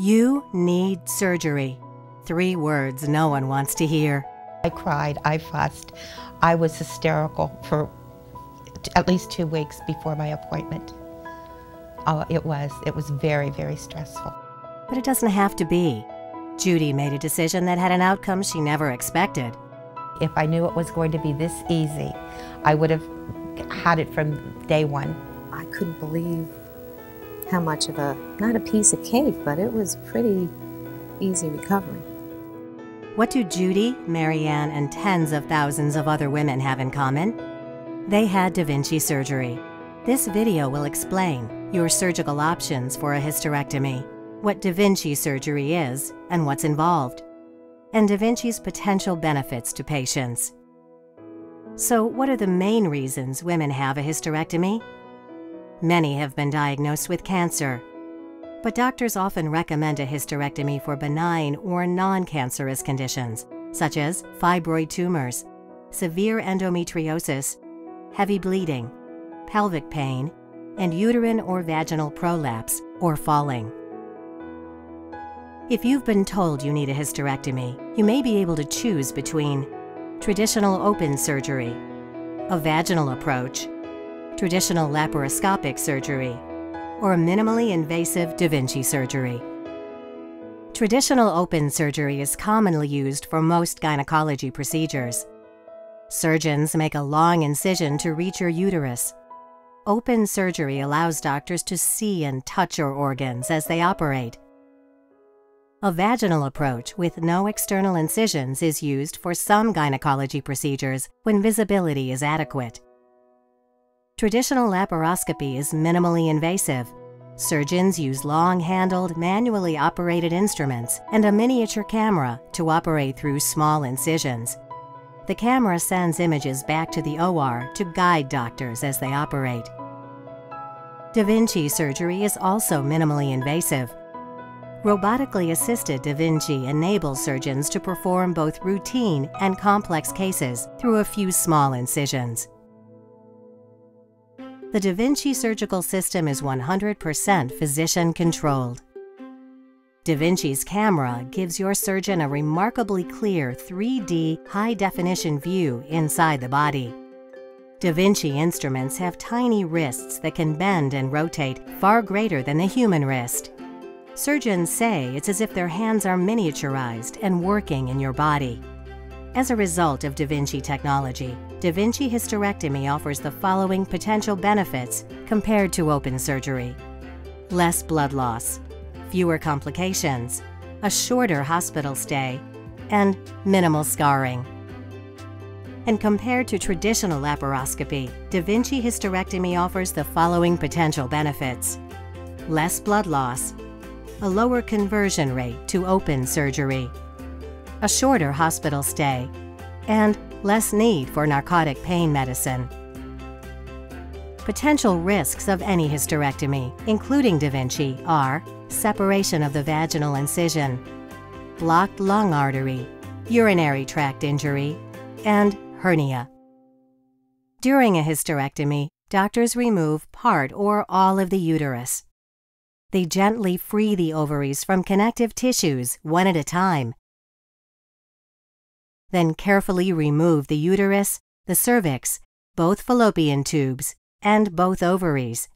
You need surgery. Three words no one wants to hear. I cried, I fussed, I was hysterical for t- at least two weeks before my appointment. Oh, it was. It was very, very stressful. But it doesn't have to be. Judy made a decision that had an outcome she never expected. If I knew it was going to be this easy, I would have had it from day one. I couldn't believe how much of a, not a piece of cake, but it was pretty easy recovery. What do Judy, Marianne, and tens of thousands of other women have in common? They had Da Vinci surgery. This video will explain your surgical options for a hysterectomy, what Da Vinci surgery is, and what's involved, and Da Vinci's potential benefits to patients. So, what are the main reasons women have a hysterectomy? Many have been diagnosed with cancer, but doctors often recommend a hysterectomy for benign or non cancerous conditions, such as fibroid tumors, severe endometriosis, heavy bleeding, pelvic pain, and uterine or vaginal prolapse or falling. If you've been told you need a hysterectomy, you may be able to choose between traditional open surgery, a vaginal approach, traditional laparoscopic surgery, or minimally invasive Da Vinci surgery. Traditional open surgery is commonly used for most gynecology procedures. Surgeons make a long incision to reach your uterus. Open surgery allows doctors to see and touch your organs as they operate. A vaginal approach with no external incisions is used for some gynecology procedures when visibility is adequate. Traditional laparoscopy is minimally invasive. Surgeons use long-handled, manually operated instruments and a miniature camera to operate through small incisions. The camera sends images back to the OR to guide doctors as they operate. Da Vinci surgery is also minimally invasive. Robotically assisted Da Vinci enables surgeons to perform both routine and complex cases through a few small incisions. The Da Vinci surgical system is 100% physician controlled. Da Vinci's camera gives your surgeon a remarkably clear 3D high definition view inside the body. Da Vinci instruments have tiny wrists that can bend and rotate far greater than the human wrist. Surgeons say it's as if their hands are miniaturized and working in your body. As a result of Da Vinci technology, Da Vinci hysterectomy offers the following potential benefits compared to open surgery. Less blood loss, fewer complications, a shorter hospital stay, and minimal scarring. And compared to traditional laparoscopy, Da Vinci hysterectomy offers the following potential benefits. Less blood loss, a lower conversion rate to open surgery, a shorter hospital stay, and less need for narcotic pain medicine. Potential risks of any hysterectomy, including Da Vinci, are separation of the vaginal incision, blocked lung artery, urinary tract injury, and hernia. During a hysterectomy, doctors remove part or all of the uterus. They gently free the ovaries from connective tissues one at a time. Then carefully remove the uterus, the cervix, both fallopian tubes, and both ovaries.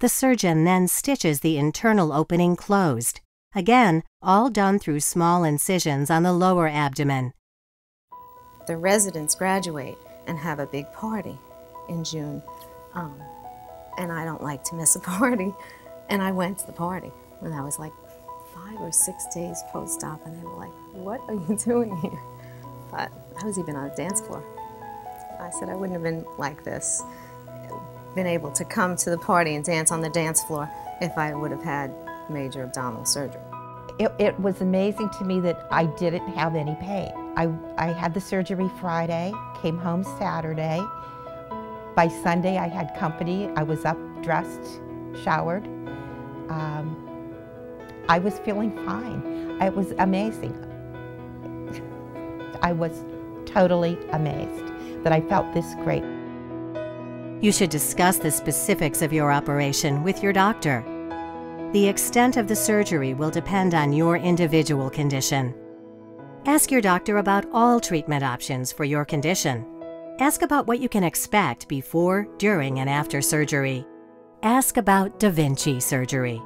The surgeon then stitches the internal opening closed, again, all done through small incisions on the lower abdomen. The residents graduate and have a big party in June. Um, and I don't like to miss a party. And I went to the party, and I was like five or six days post-op, and they were like, "What are you doing here?" But I was even on a dance floor. I said I wouldn't have been like this, been able to come to the party and dance on the dance floor if I would have had major abdominal surgery. It, it was amazing to me that I didn't have any pain. I, I had the surgery Friday, came home Saturday. By Sunday, I had company. I was up, dressed, showered. Um, I was feeling fine. It was amazing. I was totally amazed that I felt this great. You should discuss the specifics of your operation with your doctor. The extent of the surgery will depend on your individual condition. Ask your doctor about all treatment options for your condition. Ask about what you can expect before, during, and after surgery. Ask about Da Vinci surgery.